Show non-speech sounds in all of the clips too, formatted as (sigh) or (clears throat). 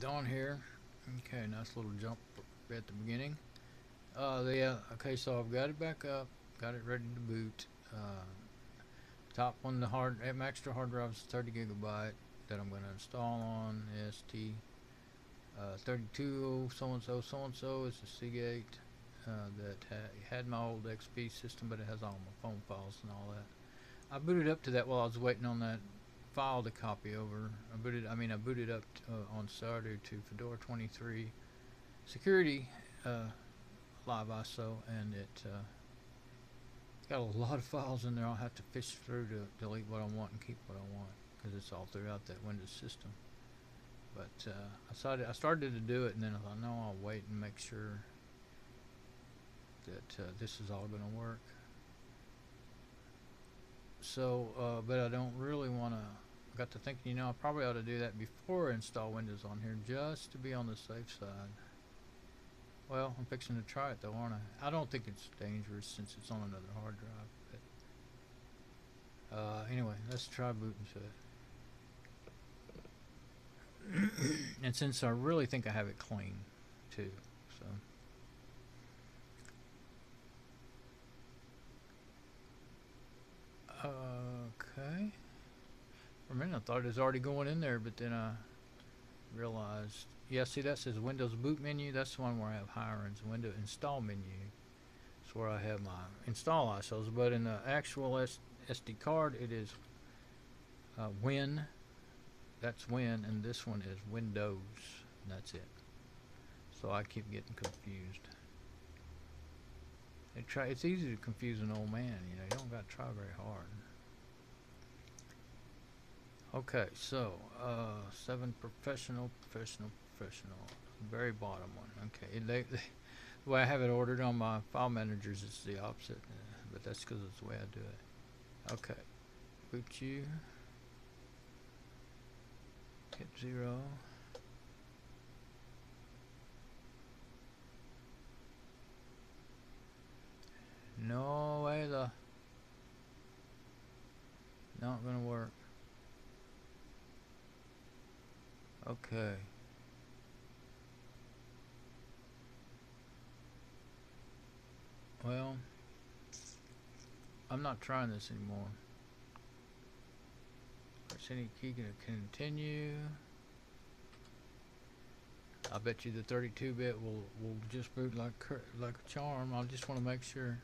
Don here. Okay, nice little jump at the beginning. Uh, the, uh, okay, so I've got it back up, got it ready to boot. Uh, top one, the hard, extra hard drive is 30 gigabyte that I'm going to install on SD. Uh, 32 so and so so and so is the Seagate uh, that ha had my old XP system, but it has all my phone files and all that. I booted up to that while I was waiting on that file a copy over. I booted, I mean, I booted up uh, on Saturday to Fedora 23 security uh, live ISO, and it uh, got a lot of files in there. I'll have to fish through to delete what I want and keep what I want because it's all throughout that Windows system. But uh, I started, I started to do it, and then I thought, no, I'll wait and make sure that uh, this is all going to work. So, uh, but I don't really want to. Got to thinking, you know, I probably ought to do that before I install Windows on here, just to be on the safe side. Well, I'm fixing to try it though, aren't I? I don't think it's dangerous since it's on another hard drive. But uh, anyway, let's try booting to it. (clears throat) and since I really think I have it clean, too, so. Okay. For a minute I thought it was already going in there, but then I realized, yeah, see that says Windows boot menu. That's the one where I have Hiren's window install menu. That's where I have my install ISOs. But in the actual S SD card, it is uh, Win. That's Win, and this one is Windows. That's it. So I keep getting confused. It try, it's easy to confuse an old man, you know, you don't got to try very hard. Okay, so, uh, seven professional, professional, professional, very bottom one. Okay, they, they, the way I have it ordered on my file managers is the opposite, but that's because it's the way I do it. Okay, boot you, hit zero. No way the not gonna work. Okay. Well, I'm not trying this anymore. Any key to continue. I bet you the 32-bit will will just boot like like a charm. I just want to make sure.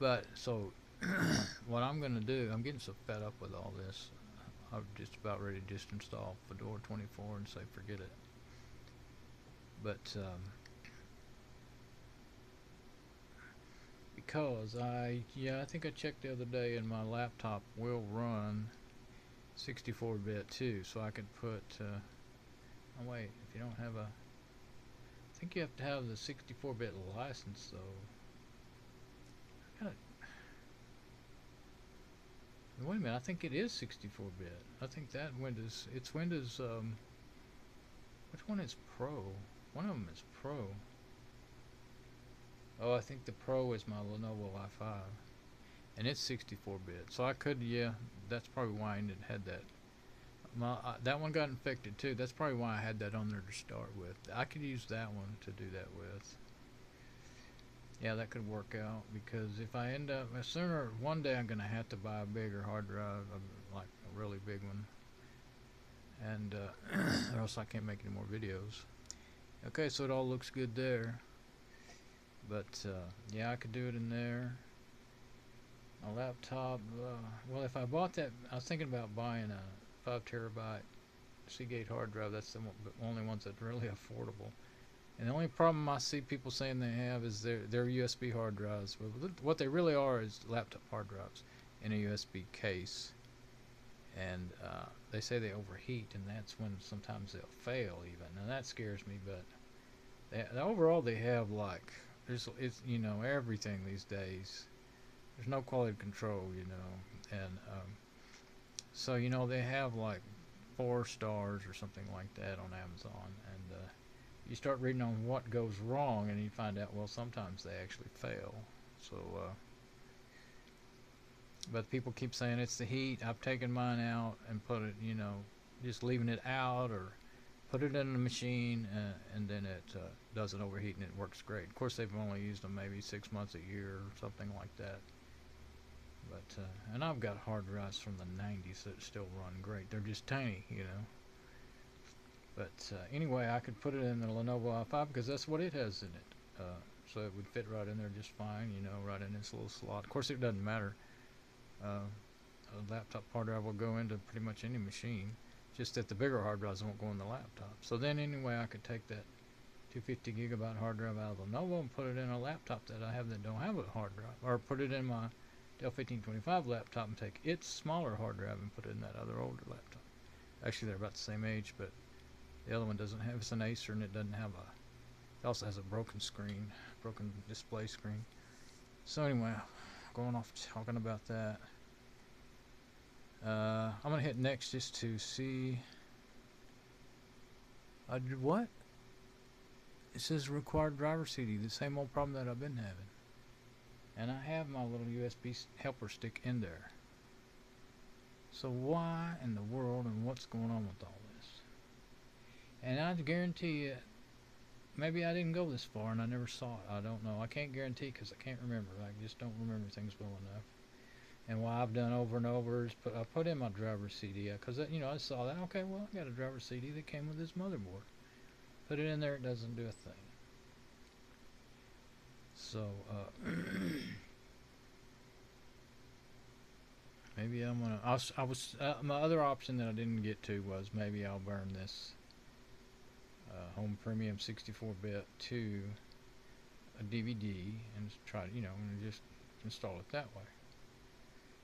But so, (clears throat) what I'm gonna do, I'm getting so fed up with all this. I'm just about ready to just install Fedora 24 and say forget it. But um, because I, yeah, I think I checked the other day, and my laptop will run 64-bit too, so I could put. Uh, oh wait, if you don't have a, I think you have to have the 64-bit license though. I gotta Wait a minute, I think it is 64-bit. I think that Windows, it's Windows, um, which one is Pro? One of them is Pro. Oh, I think the Pro is my Lenovo i5. And it's 64-bit. So I could, yeah, that's probably why I didn't had that. My, uh, that one got infected too. That's probably why I had that on there to start with. I could use that one to do that with yeah, that could work out because if I end up sooner one day I'm gonna have to buy a bigger hard drive, like a really big one, and uh, (clears throat) or else I can't make any more videos. Okay, so it all looks good there, but uh, yeah, I could do it in there. My laptop, uh, well, if I bought that, I was thinking about buying a five terabyte Seagate hard drive. That's the only ones that really (laughs) affordable. And the only problem I see people saying they have is their their USB hard drives. But what they really are is laptop hard drives in a USB case. And uh, they say they overheat, and that's when sometimes they'll fail even. And that scares me. But they, overall, they have like there's it's you know everything these days. There's no quality control, you know, and um, so you know they have like four stars or something like that on Amazon, and uh, you start reading on what goes wrong and you find out well sometimes they actually fail so uh, but people keep saying it's the heat I've taken mine out and put it you know just leaving it out or put it in the machine, uh, and then it uh, doesn't overheat and it works great. Of course, they've only used them maybe six months a year or something like that. But uh, and I've got hard drives from the 90s that still run great. They're just tiny, you know. But uh, anyway, I could put it in the Lenovo i5 because that's what it has in it. Uh, so it would fit right in there just fine, you know, right in this little slot. Of course, it doesn't matter. Uh, a laptop hard drive will go into pretty much any machine, just that the bigger hard drives won't go in the laptop. So then anyway, I could take that 250 gigabyte hard drive out of the Lenovo and put it in a laptop that I have that don't have a hard drive, or put it in my Dell 1525 laptop and take its smaller hard drive and put it in that other older laptop. Actually, they're about the same age, but the other one doesn't have, it's an Acer and it doesn't have a, it also has a broken screen, broken display screen. So anyway, going off talking about that. Uh, I'm gonna hit next just to see. I did what? It says required driver CD, the same old problem that I've been having. And I have my little USB helper stick in there. So why in the world and what's going on with all? And I guarantee you, maybe I didn't go this far and I never saw it. I don't know. I can't guarantee because I can't remember. I just don't remember things well enough. And what I've done over and over is put I put in my driver CD because you know I saw that. Okay, well I got a driver CD that came with this motherboard. Put it in there, it doesn't do a thing. So uh, (coughs) maybe I'm gonna. I was. I was uh, my other option that I didn't get to was maybe I'll burn this uh, home premium 64-bit to a DVD and try to, you know, and just install it that way.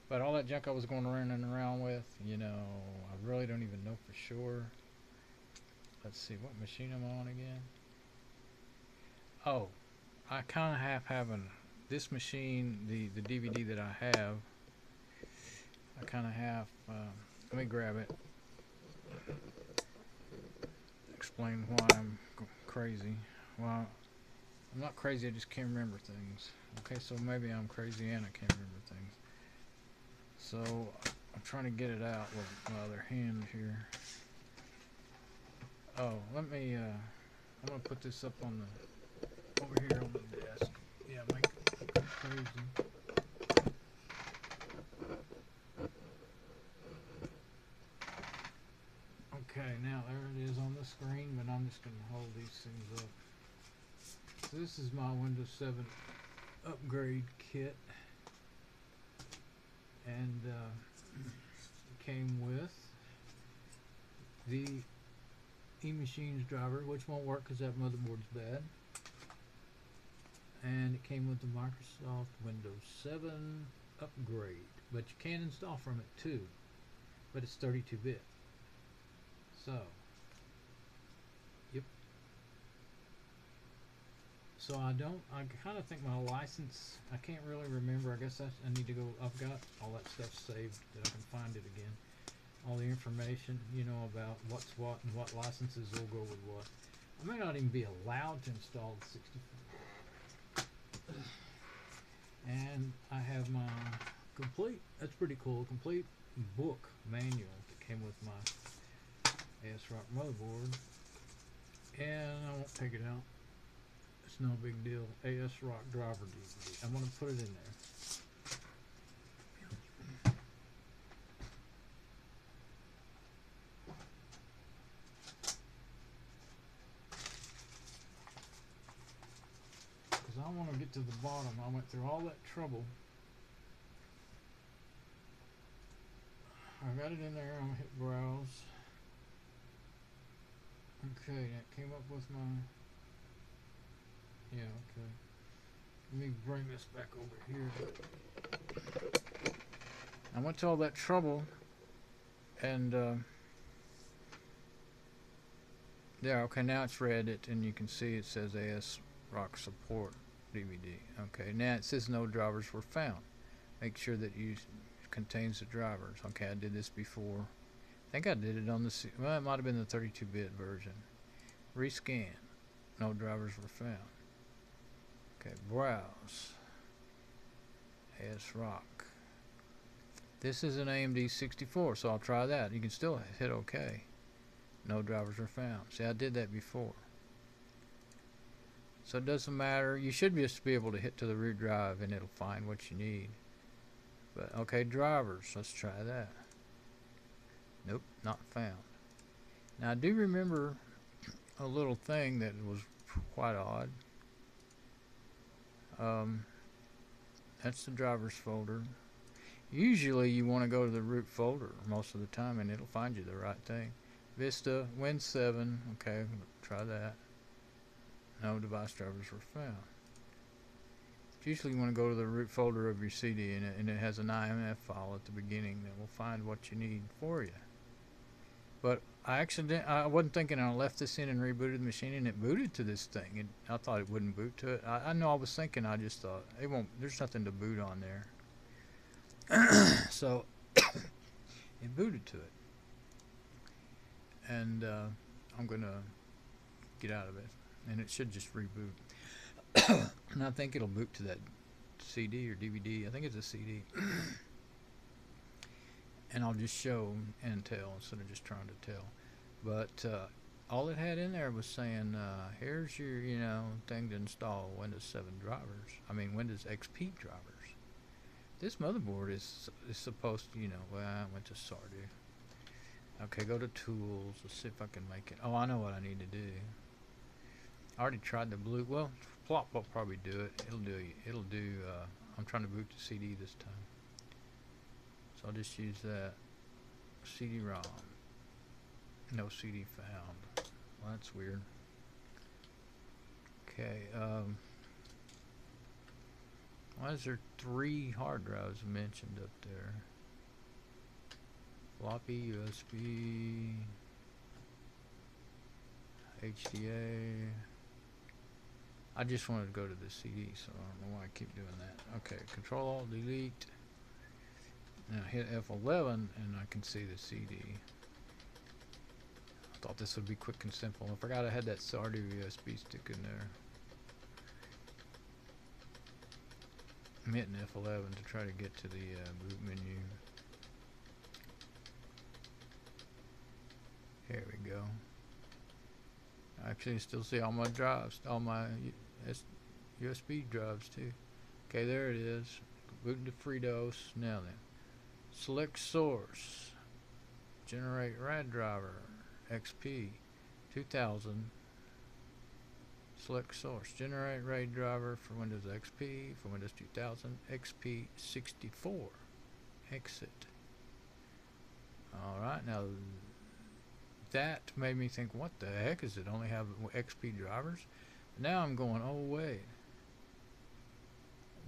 But all that junk I was going around around with, you know, I really don't even know for sure. Let's see, what machine I'm on again? Oh, I kind of have having this machine, the, the DVD that I have, I kind of have, um, let me grab it. Explain why I'm crazy. Well, I'm not crazy, I just can't remember things. Okay, so maybe I'm crazy and I can't remember things. So I'm trying to get it out with my other hand here. Oh, let me, uh, I'm gonna put this up on the, over here on the desk. Yeah, make it crazy. Okay, now there it is on the screen, but I'm just gonna hold these things up. So this is my Windows 7 upgrade kit and uh, came with the eMachines driver, which won't work because that motherboard's bad. And it came with the Microsoft Windows 7 upgrade, but you can install from it too, but it's 32-bit. So, So I don't, I kind of think my license, I can't really remember. I guess I, I need to go, I've got all that stuff saved that I can find it again. All the information, you know, about what's what and what licenses will go with what. I may not even be allowed to install the 64. And I have my complete, that's pretty cool, complete book manual that came with my ASRock motherboard. And I won't take it out. It's no big deal. AS Rock driver DVD. I'm going to put it in there. Because I want to get to the bottom. I went through all that trouble. I got it in there. I'm going to hit browse. Okay, that came up with my yeah, okay. Let me bring this back over here. I went to all that trouble and uh, yeah, okay, now it's read it and you can see it says AS Rock Support DVD. Okay, now it says no drivers were found. Make sure that you contains the drivers. Okay, I did this before. I think I did it on the, well, it might have been the 32-bit version. Rescan. No drivers were found. Okay, browse. ASRock. This is an AMD 64, so I'll try that. You can still hit OK. No drivers were found. See, I did that before. So it doesn't matter. You should just be able to hit to the root drive and it'll find what you need. But okay, drivers. Let's try that. Nope, not found. Now I do remember a little thing that was quite odd. Um, that's the drivers folder. Usually you want to go to the root folder most of the time and it'll find you the right thing. Vista, Win 7, okay, try that. No device drivers were found. Usually you want to go to the root folder of your CD and it, and it has an INF file at the beginning that will find what you need for you. But I accident I wasn't thinking I left this in and rebooted the machine and it booted to this thing. I thought it wouldn't boot to it. I, I know I was thinking I just thought it won't there's nothing to boot on there. (coughs) so (coughs) it booted to it. And uh, I'm gonna get out of it. And it should just reboot. (coughs) and I think it'll boot to that CD or DVD. I think it's a CD and I'll just show and tell instead of just trying to tell. But uh, all it had in there was saying, uh, here's your, you know, thing to install Windows 7 drivers. I mean, Windows XP drivers. This motherboard is is supposed to, you know, well, I went to Sardu. Okay, go to Tools. Let's see if I can make it. Oh, I know what I need to do. I already tried the blue. Well, Plop will probably do it. It'll do. It'll do. Uh, I'm trying to boot the CD this time. So I'll just use that CD-ROM. No CD found. Well, that's weird. Okay, um, why is there three hard drives mentioned up there? Floppy, USB, HDA. I just wanted to go to the CD, so I don't know why I keep doing that. Okay, Control Alt Delete. Now hit F11 and I can see the CD. I thought this would be quick and simple. I forgot I had that Sardu USB stick in there. I'm hitting F11 to try to get to the uh, boot menu. Here we go. Actually, still see all my drives, all my USB drives too. Okay, there it is. Booting to FreeDOS. Now then. Select source. Generate RAID driver. XP 2000. Select source. Generate RAID driver for Windows XP, for Windows 2000, XP 64. Exit. Alright, now that made me think, what the heck is it? Only have XP drivers? Now I'm going, oh wait.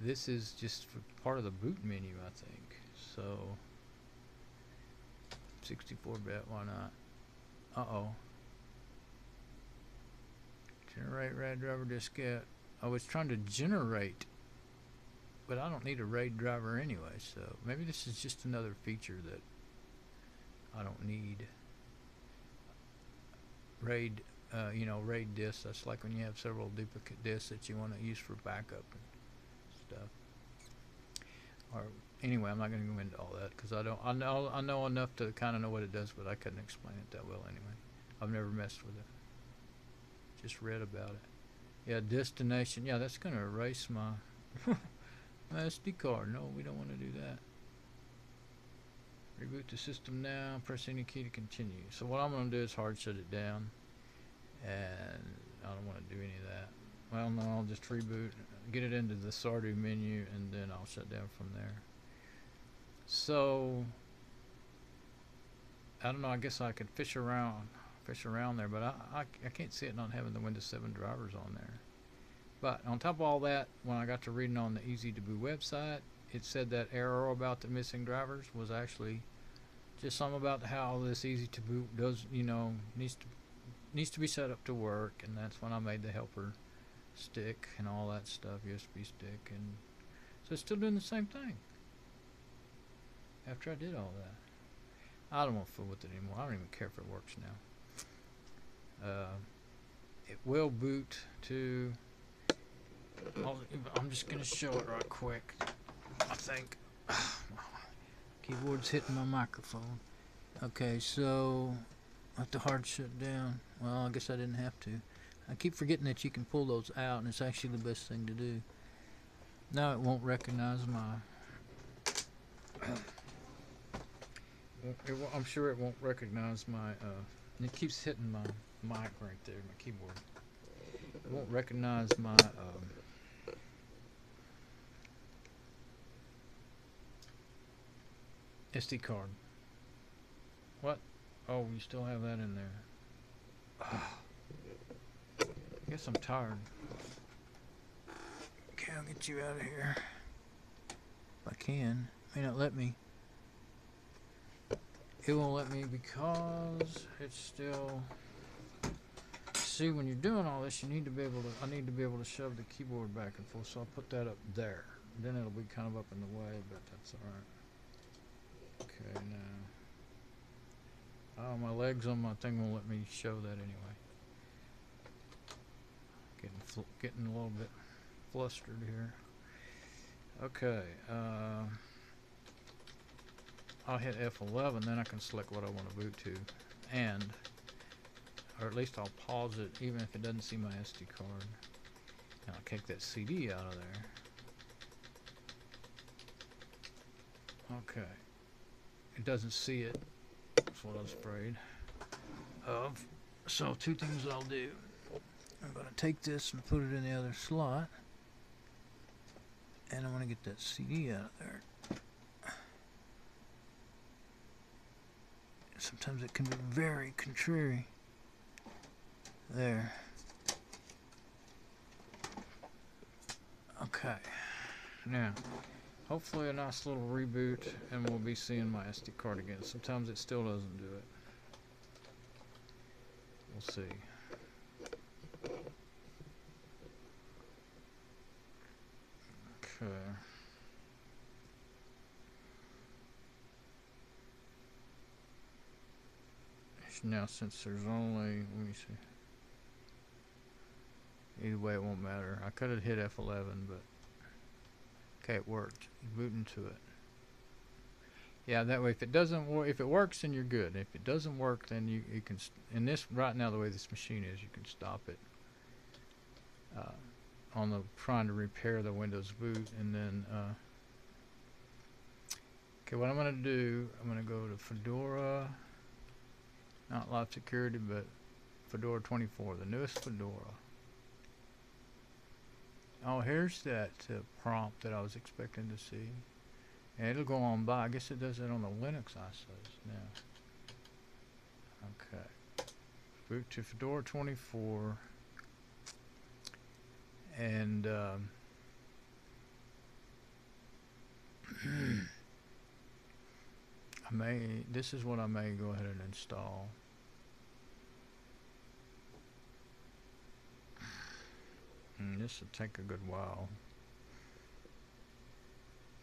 This is just part of the boot menu, I think so 64 bit why not? Uh-oh. Generate RAID driver diskette I was trying to generate but I don't need a RAID driver anyway so maybe this is just another feature that I don't need. RAID uh, you know RAID disks that's like when you have several duplicate disks that you want to use for backup and stuff. Or anyway, I'm not going to go into all that because I don't. I know I know enough to kind of know what it does, but I couldn't explain it that well anyway. I've never messed with it. Just read about it. Yeah, destination. Yeah, that's going to erase my, (laughs) my SD card. No, we don't want to do that. Reboot the system now. Press any key to continue. So what I'm going to do is hard shut it down, and I don't want to do any of that. Well, no, I'll just reboot, get it into the Sardu menu, and then I'll shut down from there. So, I don't know, I guess I could fish around, fish around there, but I, I, I can't see it not having the Windows 7 drivers on there. But on top of all that, when I got to reading on the Easy2Boot website, it said that error about the missing drivers was actually just something about how this Easy2Boot does, you know, needs to needs to be set up to work, and that's when I made the helper stick and all that stuff, USB stick, and so it's still doing the same thing after I did all that. I don't want to fool with it anymore. I don't even care if it works now. Uh, it will boot to. I'm just going to show it right quick. I think. (sighs) Keyboard's hitting my microphone. Okay, so let the hard shut down. Well, I guess I didn't have to. I keep forgetting that you can pull those out, and it's actually the best thing to do. Now it won't recognize my. I'm sure it won't recognize my. Uh, it keeps hitting my mic right there, my keyboard. It won't recognize my. Um, SD card. What? Oh, you still have that in there. I (sighs) guess I'm tired. Okay, I'll get you out of here. If I can. May not let me. It won't let me because it's still. See, when you're doing all this, you need to be able to. I need to be able to shove the keyboard back and forth, so I'll put that up there. Then it'll be kind of up in the way, but that's alright. Okay, now. Oh, my legs on my thing won't let me show that anyway. Getting getting a little bit flustered here. Okay, uh, I'll hit F11, then I can select what I want to boot to, and, or at least I'll pause it, even if it doesn't see my SD card. And I'll take that CD out of there. Okay. It doesn't see it. That's what I was of. Um, so two things I'll do. I'm going to take this and put it in the other slot. And I'm going to get that CD out of there. Sometimes it can be very contrary. There. Okay. Now, hopefully a nice little reboot and we'll be seeing my SD card again. Sometimes it still doesn't do it. We'll see. Okay. Now since there's only, let me see. Either way it won't matter. I could have hit F11 but Okay, it worked. You boot into it. Yeah, that way if it doesn't work, if it works, then you're good. If it doesn't work, then you, you can, in this, right now the way this machine is, you can stop it. Uh, on the, trying to repair the Windows boot and then, uh, okay, what I'm going to do, I'm going to go to Fedora, not Live Security, but Fedora 24, the newest Fedora. Oh, here's that uh, prompt that I was expecting to see. And it'll go on by. I guess it does it on the Linux ISOs now. Okay. Boot to Fedora 24. And um, (clears throat) may, this is what I may go ahead and install. Mm, this will take a good while.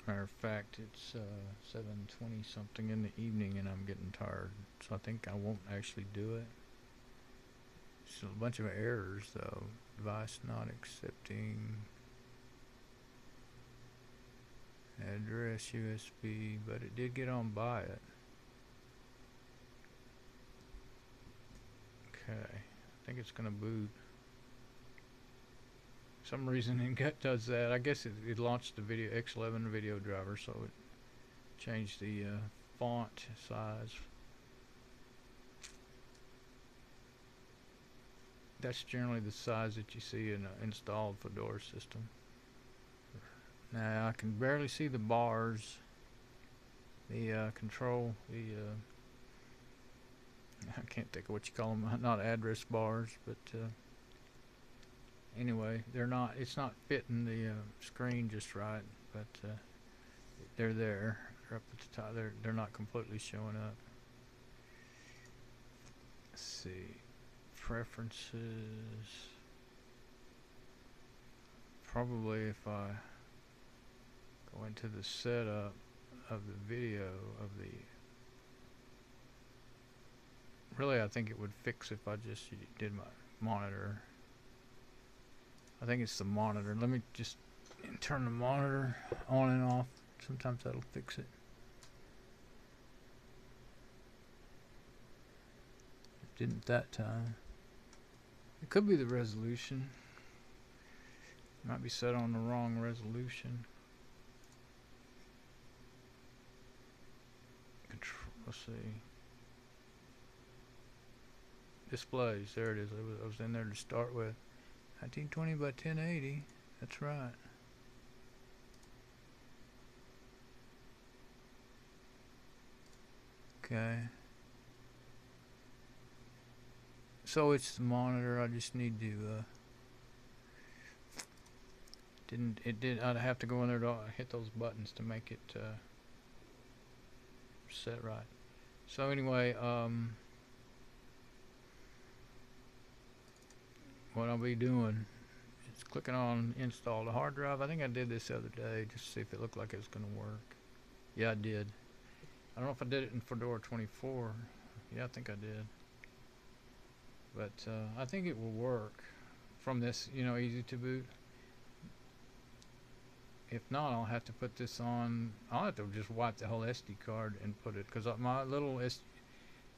Matter of fact, it's uh, 7:20 something in the evening, and I'm getting tired, so I think I won't actually do it. It's a bunch of errors though. Device not accepting. Address USB, but it did get on by it. Okay, I think it's gonna boot some reason (laughs) it does that. I guess it, it launched the video X11 video driver, so it changed the uh, font size. That's generally the size that you see in an installed Fedora system. Now I can barely see the bars, the uh, control, the uh, (laughs) I can't think of what you call them, (laughs) not address bars, but uh, anyway, they're not. It's not fitting the uh, screen just right, but uh, they're there. They're up at the top. They're they're not completely showing up. Let's see, preferences. Probably if I go into the setup of the video of the. Really, I think it would fix if I just did my monitor. I think it's the monitor. Let me just turn the monitor on and off. Sometimes that'll fix it. Didn't that time. It could be the resolution. Might be set on the wrong resolution. Control, let's see. Displays, there it is. I was, I was in there to start with. 1920 by 1080. That's right. Okay. So it's the monitor. I just need to. Uh, didn't it did? I'd have to go in there to hit those buttons to make it uh, set right. So anyway, um, what I'll be doing is clicking on install the hard drive. I think I did this the other day just to see if it looked like it was going to work. Yeah, I did. I don't know if I did it in Fedora 24. Yeah, I think I did. But uh, I think it will work from this, you know, Easy2Boot. If not, I'll have to put this on. I'll have to just wipe the whole SD card and put it because my little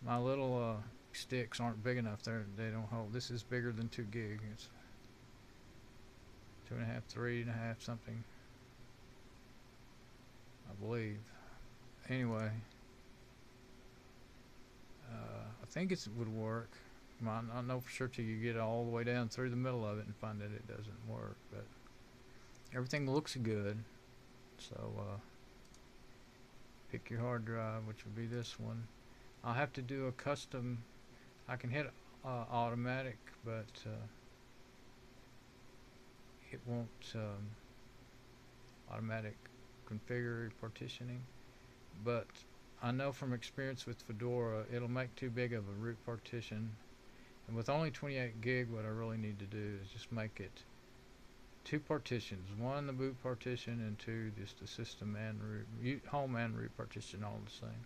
my little uh, sticks aren't big enough. They they don't hold. This is bigger than two gig. It's two and a half, three and a half, something. I believe anyway, uh, I think it would work. I know for sure till you get all the way down through the middle of it and find that it doesn't work, but everything looks good. So uh, pick your hard drive, which would be this one. I'll have to do a custom. I can hit uh, automatic, but uh, it won't um, automatic configure partitioning but I know from experience with Fedora it'll make too big of a root partition and with only 28 gig what I really need to do is just make it two partitions one the boot partition and two just the system and root home and root partition all the same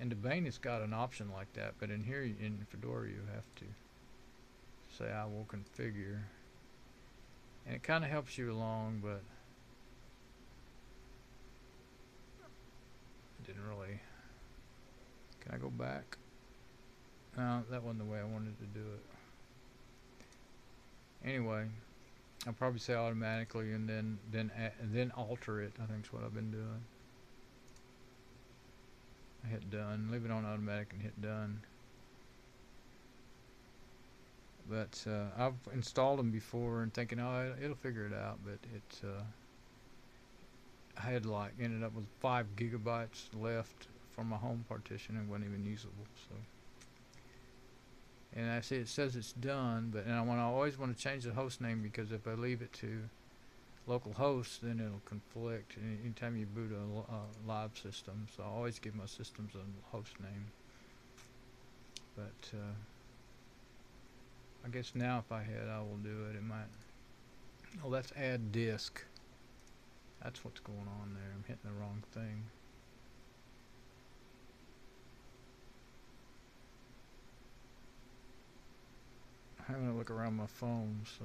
and Debian has got an option like that but in here in Fedora you have to say I will configure and it kind of helps you along but didn't really. Can I go back? No, that wasn't the way I wanted to do it. Anyway, I'll probably say automatically and then then and then alter it. I think is what I've been doing. I hit done. Leave it on automatic and hit done. But uh, I've installed them before and thinking, oh, it'll figure it out, but it. Uh, I had like ended up with five gigabytes left from my home partition and wasn't even usable. So, and I see it says it's done, but and I want always want to change the host name because if I leave it to local host, then it'll conflict anytime you boot a, a live system. So I always give my systems a host name. But uh, I guess now if I had, I will do it. It might. Oh, let's add disk. That's what's going on there. I'm hitting the wrong thing. I'm going to look around my phone, so...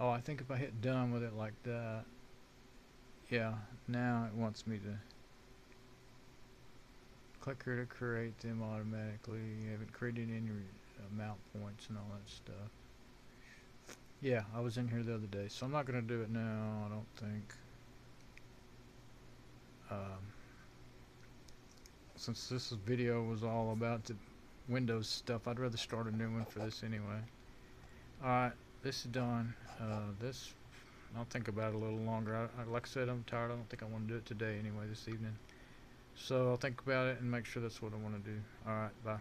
Oh, I think if I hit done with it like that... Yeah, now it wants me to... Click here to create them automatically. You haven't created any uh, mount points and all that stuff. Yeah, I was in here the other day, so I'm not going to do it now, I don't think. Um, since this video was all about the Windows stuff, I'd rather start a new one for this anyway. Alright, this is done. Uh, this, I'll think about it a little longer. I, I, like I said, I'm tired. I don't think I want to do it today anyway, this evening. So I'll think about it and make sure that's what I want to do. Alright, bye.